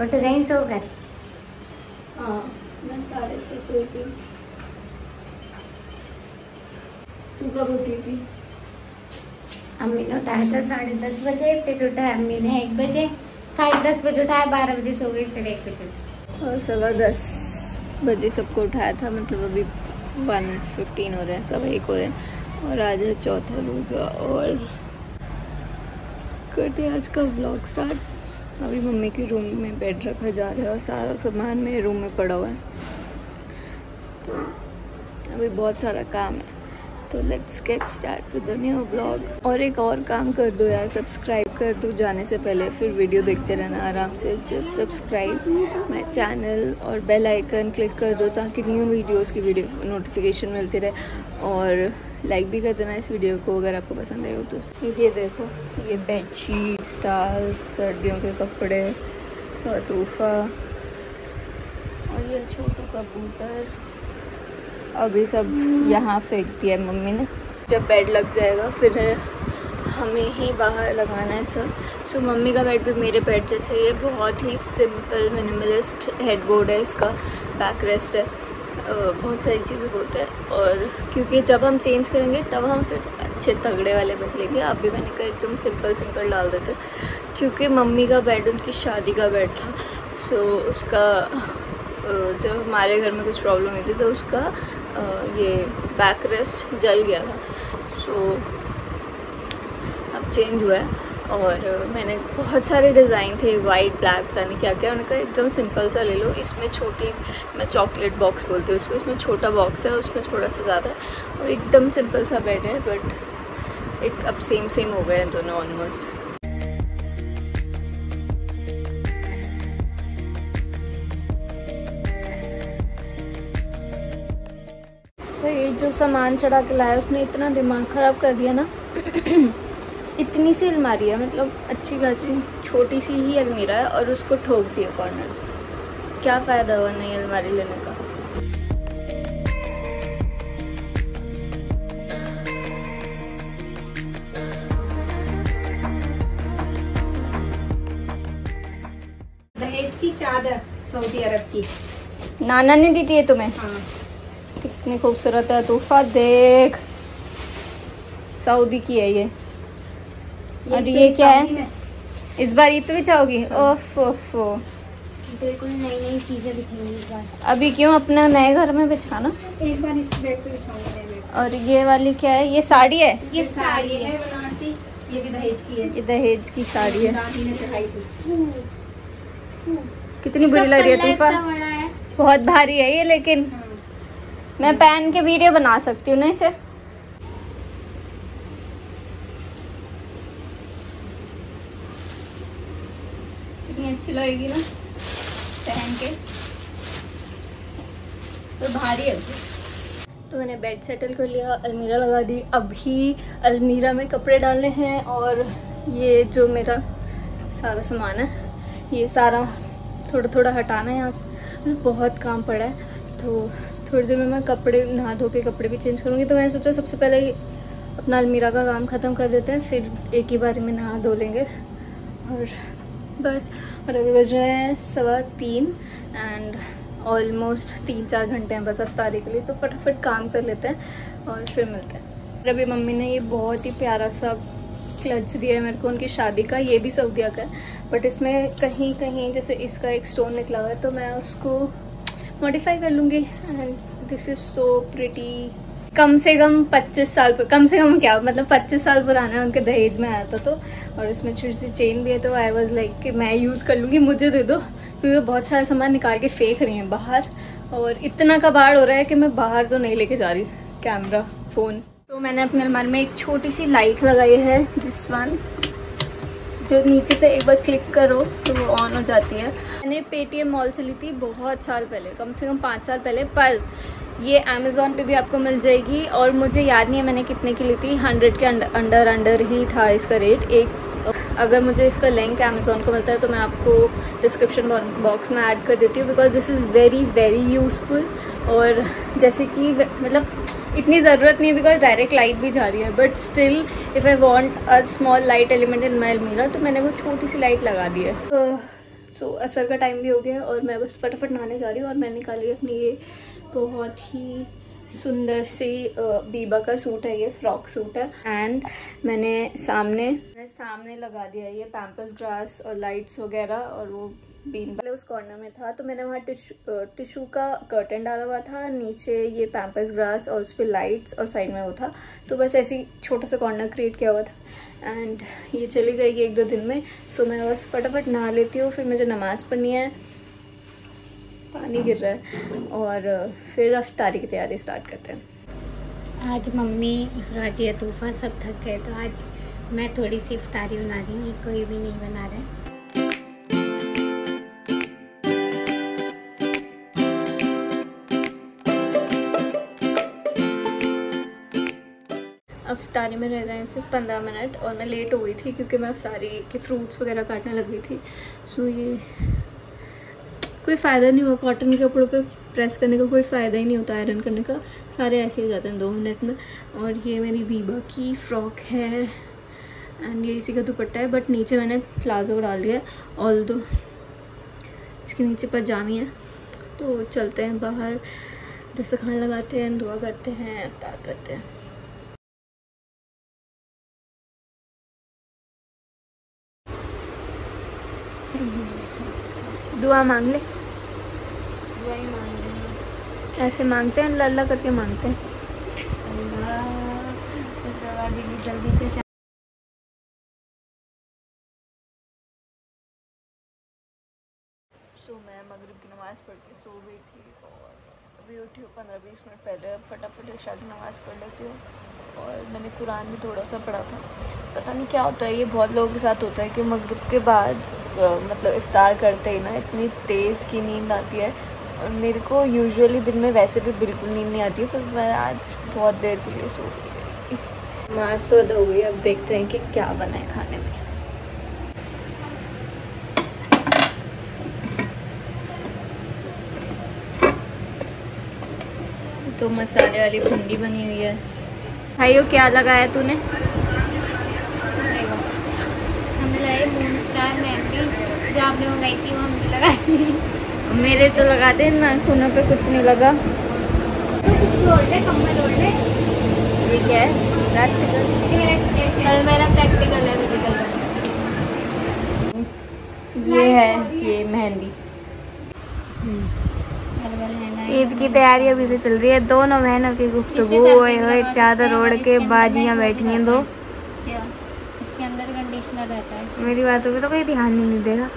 उठ गई सो कर हाँ मैं साढ़े छः सोई थी। तू कब उठी थी? अम्मी ने उठाया था साढ़े दस बजे फिर उठाया अम्मी ने एक बजे। साढ़े दस बजे उठाया बारह बजे सो गई फिर एक बजे और सवा दस बजे सबको उठाया था मतलब अभी वन फिफ्टीन हो रहे हैं सवा एक हो रहे हैं। और आज है चौथा रोज़ा और करते हैं आज का ब्लॉग स्टार्ट अभी मम्मी के रूम में बेड रखा जा रहा है और सारा सामान मेरे रूम में पड़ा हुआ है। तो अभी बहुत सारा काम है। तो let's get start with the new blog और एक और काम कर दो यार सब्सक्राइब कर दो जाने से पहले। फिर वीडियो देखते रहना आराम से। जस्ट सब्सक्राइब माय चैनल और बेल आइकन क्लिक कर दो ताकि न्यू वीडियोस की वीडियो नोटिफिकेशन मिलती रहे। और लाइक भी कर देना इस वीडियो को, अगर आपको पसंद आए हो तो। ये देखो, ये बेडशीट स्टाल्स सर्दियों के कपड़े और तोहफा और ये छोटू कबूतर। अभी सब यहाँ फेंक दिया है मम्मी ने। जब बेड लग जाएगा, फिर हमें ही बाहर लगाना है सब। सो मम्मी का बेड भी मेरे बेड जैसे ये बहुत ही सिंपल मिनिमलिस्ट हेडबोर्ड है इसका। बैक रेस्ट है। बहुत सारी चीज़ें बोलते हैं और क्योंकि जब हम चेंज करेंगे, तब हम फिर अच्छे तगड़े वाले बदलेंगे। अब भी मैंने कहा, एकदम सिंपल सिंपल डाल देते क्योंकि मम्मी का बेड उनकी शादी का बेड था। सो उसका जब हमारे घर में कुछ प्रॉब्लम हुई थी तो उसका ये बैक रेस्ट जल गया था। सो अब चेंज हुआ है। और मैंने बहुत सारे डिज़ाइन थे वाइट ब्लैक पता नहीं क्या क्या उन्होंने कहा एकदम सिंपल सा ले लो। इसमें छोटी, मैं चॉकलेट बॉक्स बोलती हूँ उसको इसमें छोटा बॉक्स है, उसमें थोड़ा सा ज़्यादा है और एकदम सिंपल सा बेड है बट एक अब सेम सेम हो गए हैं दोनों ऑलमोस्ट ये जो सामान चढ़ा के लाया, उसने इतना दिमाग ख़राब कर दिया ना। इतनी सी अलमारी है मतलब अच्छी खासी छोटी सी ही अलमीरा है और उसको ठोक दिया कॉर्नर से। क्या फ़ायदा हुआ नई अलमारी लेने का? दहेज की चादर सऊदी अरब की। नाना ने दी थी ये तुम्हें? हाँ। कितनी खूबसूरत है तूफा देख। सऊदी की है ये। और तो ये क्या है? इस बार ईद भी चाहोगी। हाँ। ओफ ओफ। बिल्कुल नई नई चीज़ें बिछेंगी इस बार। अभी क्यों अपने नए घर में बिछाना? एक बार इस बेड पे बिछाऊँगी और ये वाली क्या है? ये साड़ी है? ये साड़ी है बनारसी। ये भी दहेज की है। ये दहेज की साड़ी है। कितनी बुरी लग रही है है। बहुत भारी है ये लेकिन हाँ। मैं पहन के वीडियो बना सकती हूँ ना इसे। कितनी अच्छी लगेगी ना पहन के। तो भारी है। तो मैंने बेड सेटल कर लिया, अलमीरा लगा दी। अभी अलमीरा में कपड़े डालने हैं और ये जो मेरा सारा सामान है, ये सारा थोड़ा थोड़ा हटाना है यहाँ से। बहुत काम पड़ा है तो थोड़ी देर में मैं कपड़े नहा धो के कपड़े भी चेंज करूँगी। तो मैंने सोचा सबसे पहले अपना अलमीरा का काम ख़त्म कर देते हैं, फिर एक ही बार में नहा धो लेंगे। और बस और अभी बज रहे हैं सवा तीन एंड ऑलमोस्ट तीन चार घंटे हैं बस अफ्तारी के लिए तो फटाफट काम कर लेते हैं और फिर मिलते हैं। और अभी मम्मी ने ये बहुत ही प्यारा सा क्लच दिया है मेरे को, उनकी शादी का, ये भी सऊदिया का है। बट इसमें कहीं कहीं जैसे इसका एक स्टोन निकला हुआ है तो मैं उसको मॉडिफाई कर लूँगी and this is so pretty कम से कम 25 साल कम से कम क्या? मतलब 25 साल पुराना उनके दहेज में आया था तो। और इसमें छोटी सी चेन भी है तो आई वॉज़ लाइक कि मैं यूज़ कर लूँगी, मुझे दे दो। क्योंकि वो बहुत सारा सामान निकाल के फेंक रही हैं बाहर। और इतना कबाड़ हो रहा है कि मैं बाहर तो नहीं लेके जा रही कैमरा फ़ोन तो मैंने अपने अलमारी में एक छोटी सी लाइट लगाई है जिस वन जो नीचे से एक बार क्लिक करो तो वो ऑन हो जाती है। मैंने पेटीएम मॉल से ली थी बहुत साल पहले, कम से कम पाँच साल पहले, पर ये अमेज़ोन पे भी आपको मिल जाएगी और मुझे याद नहीं है मैंने कितने की ली थी हंड्रेड के अंडर अंडर अंडर ही था इसका रेट एक, अगर मुझे इसका लिंक अमेज़ोन को मिलता है तो मैं आपको डिस्क्रिप्शन बॉक्स में ऐड कर देती हूँ because this is very very useful और जैसे कि मतलब इतनी ज़रूरत नहीं है बिकॉज़ डायरेक्ट लाइट भी जा रही है but still if I want a small light element in my अलमीरा तो मैंने वो छोटी सी लाइट लगा दी है। सो so, असर का टाइम भी हो गया और मैं बस फटाफट नहाने जा रही हूँ और मैंने निकाली अपनी ये बहुत ही सुंदर सी बीबा का सूट है, ये फ्रॉक सूट है। एंड मैंने सामने मैंने सामने लगा दिया ये पैम्पस ग्रास और लाइट्स वगैरह और वो बीन पहले उस कॉर्नर में था। तो मैंने वहाँ टिशू टिशू का कर्टन डाला हुआ था, नीचे ये पैम्पस ग्रास और उस पर लाइट्स और साइड में वो था। तो बस ऐसे छोटा सा कॉर्नर क्रिएट किया हुआ था। एंड ये चली जाएगी एक दो दिन में। सो मैं बस फटाफट नहा लेती हूँ, फिर मुझे नमाज़ पढ़नी है। पानी गिर रहा है। और फिर अफ्तारी की तैयारी स्टार्ट करते हैं। आज मम्मी इफराजी तूफ़ा सब थक गए तो आज मैं थोड़ी सी इफ्तारी बना रही हूँ कोई भी नहीं बना रहे अफ्तारी में रह रहे हैं सिर्फ़ पंद्रह मिनट और मैं लेट हो गई थी क्योंकि मैं अफ्तारी के फ्रूट्स वगैरह काटने लग गई थी। सो ये कोई फ़ायदा नहीं हुआ कॉटन के कपड़ों पे प्रेस करने का, कोई फ़ायदा ही नहीं होता आयरन करने का। सारे ऐसे हो जाते हैं दो मिनट में। और ये मेरी बीबा की फ़्रॉक है। एंड ये इसी का दुपट्टा है बट नीचे मैंने प्लाजो डाल दिया ऑल दो इसके नीचे पजामी है। तो चलते हैं बाहर। जैसे खाना लगाते हैं, दुआ करते हैं, अवतार करते हैं। दुआ मांग ले। दुआ ही। मांग ऐसे मांगते हैं अल्लाह करके मांगते हैं। जल्दी से सो मैं मगरिब की नमाज़ पढ़ के सो गई थी और अभी उठी हूँ, पंद्रह बीस मिनट पहले फटाफट ईशा की नमाज़ पढ़ लेती हूँ। और मैंने कुरान भी थोड़ा सा पढ़ा था। पता नहीं क्या होता है, ये बहुत लोगों के साथ होता है कि मगरिब के बाद मतलब इफ़ार करते ही ना, इतनी तेज़ की नींद आती है। और मेरे को यूजुअली दिन में वैसे भी बिल्कुल नींद नहीं आती है पर मैं आज बहुत देर के लिए सो गई। तो हो गई, अब देखते हैं कि क्या बना है खाने में। तो मसाले वाली भिंडी बनी हुई है। भाइयों क्या लगाया तूने? मून स्टार मेहंदी जो आपने मंगाई थी वो हमने लगाई मेरे तो लगाते हैं नाखूनों पे कुछ नहीं लगा। तो कुछ ओढ़ ले कम्बल ओढ़ ले। ये क्या है? प्रैक्टिकल कल मेरा प्रैक्टिकल है फ़िज़िकल ये है ये मेहंदी। ईद की तैयारी अभी से चल रही है। दोनों बहनों की गुफ्तगू ओए ओए चादर ओढ़ के बाजियाँ बैठी हैं दो। इसके अंदर कंडीशनर रहता है। मेरी बातों पे तो कोई ध्यान ही नहीं देगा।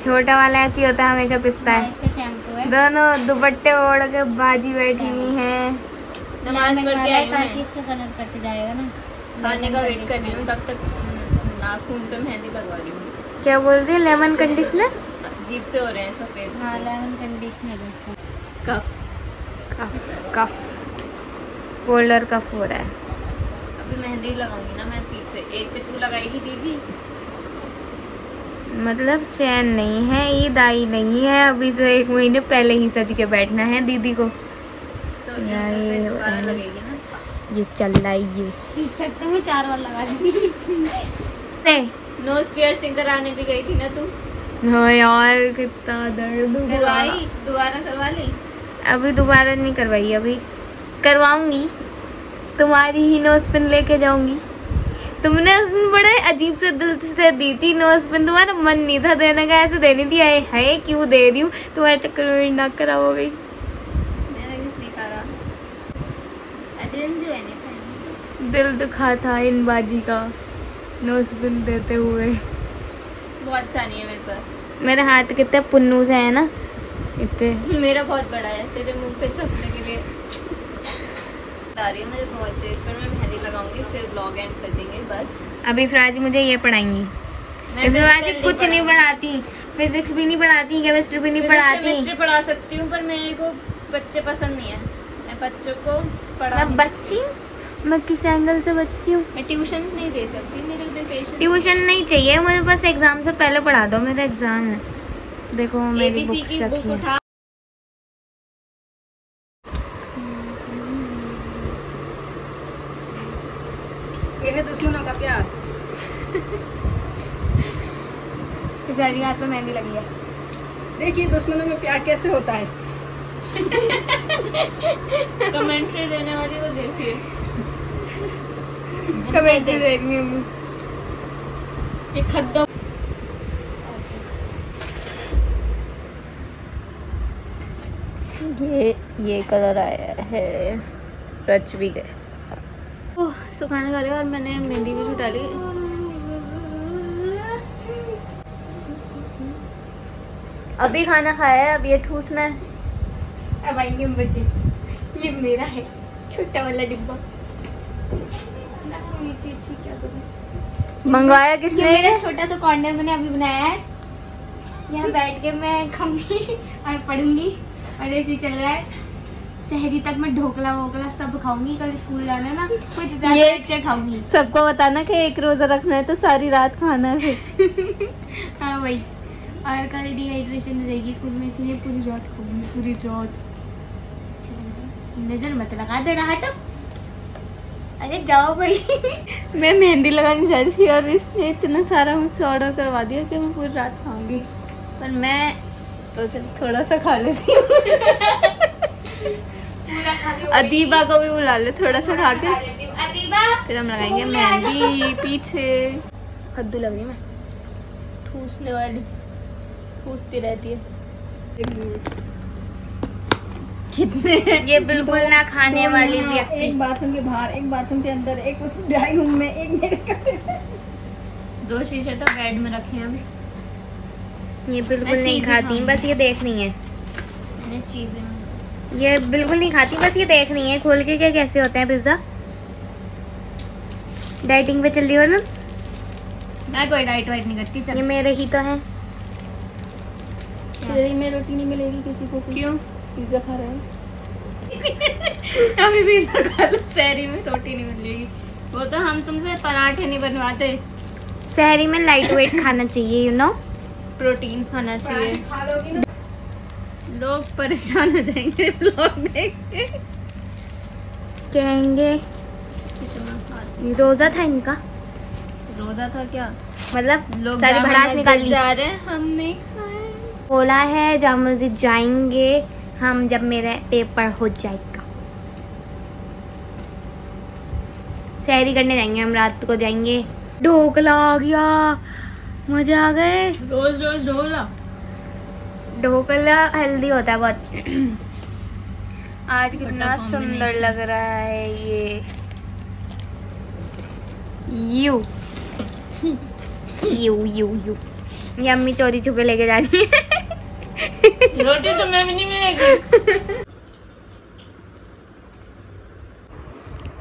छोटा वाला ऐसी होता है हमेशा पिसता है। है दोनों दुपट्टे ओढ़ के बाजी बैठी हुई है। नमाज़ पढ़ आई ताकि इसका कलर कट जाएगा ना। खाने का वेट कर रही हूँ तब तक नाखून पे मेहंदी लगवा रही हूँ। क्या बोल रही है? लेमन कंडीशनर अजीब से हो रहे हैं सफ़ेद हाँ lemon conditioner cough cough cough colder cough हो रहा है अभी मेहंदी लगाऊँगी ना मैं पीछे एक पे तू लगाएगी दीदी मतलब चैन नहीं है ईद आई नहीं है अभी तो एक महीने पहले ही सज के बैठना है दीदी को। तो ये ये लगेगी ना? ये चल रहा है ये। चार बार लगा नहीं। नोज़ पियर्सिंग कराने भी गई थी ना तू? हाँ यार कितना दर्द करवाई? दोबारा करवा ली? अभी दोबारा नहीं करवाई अभी करवाऊँगी। तुम्हारी ही नोज़ पिन लेके जाऊँगी। तुमने उस दिन बड़े अजीब से दिल से दी थी नोज़ पिन तुम्हारा मन नहीं था देने का ऐसे देनी थी आए है क्यों दे रही हूँ? तुम्हारे चक्कर में नाक खराब हो गई। करा? दिल दुखा था इन बाजी का नोज़ पिन देते हुए। बहुत सारी है मेरे पास। मेरे हाथ कितने पुन्नू से है ना? इतने। मेरा बहुत बड़ा है तेरे मुँह पे छपने के लिए। आ रही है मुझे बहुत तेज पर मैं मेहंदी लगाऊँगी फिर ब्लॉग एंड कर देंगे बस। अभी फिराजी मुझे ये पढ़ाएँगी। मैं फिराजी कुछ नहीं पढ़ाती फिजिक्स भी नहीं पढ़ाती केमिस्ट्री भी नहीं पढ़ाती। केमिस्ट्री पढ़ा सकती हूँ पर मेरे को बच्चे पसंद नहीं है। मैं बच्चों को पढ़ा मैं बच्ची? मैं किस एंगल से बच्ची हूँ? मैं ट्यूशंस नहीं दे सकती मेरे इतने पेशेंस ट्यूशन नहीं चाहिए मुझे बस एग्ज़ाम से पहले पढ़ा दो मेरा एग्ज़ाम है। देखो मेरी बुक रखी है। उठा। ये है दुश्मनों का प्यार। जैदी हाथ पे मेहंदी लगी है। देखिए दुश्मनों में प्यार कैसे होता है? कमेंट्री देने वाली वो देखिए। कमेंट्री देखनी है ये खद्दो ये ये कलर आया है। रच भी गए। सुखाने का और मैंने मेहंदी भी छुटा ली। अभी खाना खाया है अब ये ठूसना है। अब आएँगे बच्चे। ये मेरा है छोटा वाला डिब्बा। क्या करूँ मंगवाया ये किसने? मेरा छोटा सा कॉर्नर मैंने अभी बनाया है। यहाँ बैठ के मैं खाऊँगी और पढ़ूँगी और ऐसे चल रहा है। शहरी तक मैं ढोकला वोकला सब खाऊँगी कल स्कूल जाना है ना कुछ ये- बैठ के खाऊँगी। सबको बताना कि एक रोजा रखना है तो सारी रात खाना है। हाँ वही। और कल डिहाइड्रेशन हो जाएगी स्कूल में इसलिए पूरी रात खाऊँगी पूरी रात। नज़र मत लगा दे रहा तो अरे जाओ भाई। मैं मेहंदी लगानी जा रही थी और इसने इतना सारा मुझसे ऑर्डर करवा दिया कि मैं पूरी रात खाऊँगी। पर मैं तो चल थोड़ा सा खा लेती हूँ। अदीबा को भी बुला ले थोड़ा सा खा के। फिर हम लगाएँगे। मेहंदी पीछे। कद्दू लग रही मैं। ठूसने वाली। ठूसती रहती है। कितने ये बिल्कुल ना खाने वाली व्यक्ति। एक बाथरूम के बाहर एक बाथरूम के अंदर एक उस ड्राइंग रूम में एक मेरे कमरे में। दो शीशे तो बेड में रखे हैं अभी ये बिल्कुल नहीं खाती। बस ये देखनी है। चीज़ें ये बिल्कुल नहीं खाती बस ये देखनी है खोल के क्या कैसे होते हैं पिज्जा। डाइटिंग पे चल रही हो ना? मैं कोई डाइट वाइट नहीं करती चल। ये मेरे ही तो है। शहरी में रोटी नहीं मिलेगी किसी को। क्यों? पिज्जा खा रहे हैं। अभी भी खा लो शहरी में रोटी नहीं मिलेगी वो तो हम तुमसे पराठे नहीं बनवाते। शहरी में लाइट वेट खाना चाहिए you you know know? Protein खाना चाहिए। लोगी परेशान हो जाएँगे लोग देख के कहेंगे रोजा था इनका? रोजा था क्या? मतलब लोग सारी भड़ास निकाल। जा रहे हैं हम नहीं खाए बोला है जाम मस्जिद जाएँगे। हम जब मेरा पेपर हो जाएगा। सैरी करने जाएँगे हम रात को जाएँगे। ढोकला आ गया। मज़ा आ गए। रोज रोज ढोला ढोकला हेल्दी होता है बहुत। आज कितना सुंदर लग रहा है ये। यू यू यू यू ये अम्मी चोरी छुपे लेके जा रही है। रोटी तो मैं भी नहीं मिलेगी।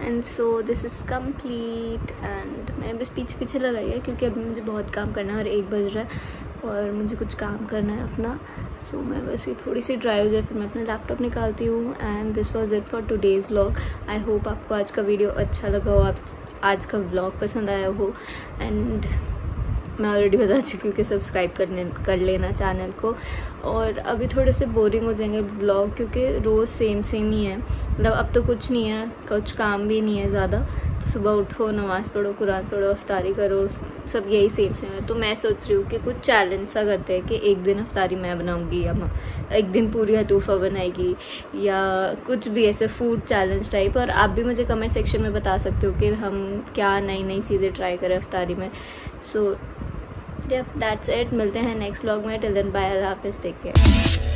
And so this is complete and मैं बस पीछे पीछे लगाई है क्योंकि अभी मुझे बहुत काम करना है और एक बज रहा है और मुझे कुछ काम करना है अपना। सो so, मैं बस ये थोड़ी सी ड्राई हो जाए फिर मैं अपना लैपटॉप निकालती हूँ and this was it for two days vlog I hope आपको आज का वीडियो अच्छा लगा हो आप आज का व्लॉग पसंद आया हो एंड मैं ऑलरेडी बता चुकी हूँ कि सब्सक्राइब करने, कर लेना चैनल को। और अभी थोड़े से बोरिंग हो जाएँगे ब्लॉग क्योंकि रोज़ सेम सेम ही है। मतलब अब तो कुछ नहीं है, कुछ काम भी नहीं है ज़्यादा। तो सुबह उठो, नमाज़ पढ़ो, कुरान पढ़ो, अफ्तारी करो, सब यही सेम सेम है। तो मैं सोच रही हूँ कि कुछ चैलेंज सा करते हैं कि एक दिन अफ्तारी मैं बनाऊँगी या एक दिन पूरी हतूफ़ा बनाएगी या कुछ भी ऐसे फ़ूड चैलेंज टाइप और आप भी मुझे कमेंट सेक्शन में बता सकते हो कि हम क्या नई नई चीज़ें ट्राई करें अफ्तारी में। सो दैट्स इट मिलते हैं नेक्स्ट व्लॉग में. टिल देन बाय अल्लाह हाफिज़ टेक केयर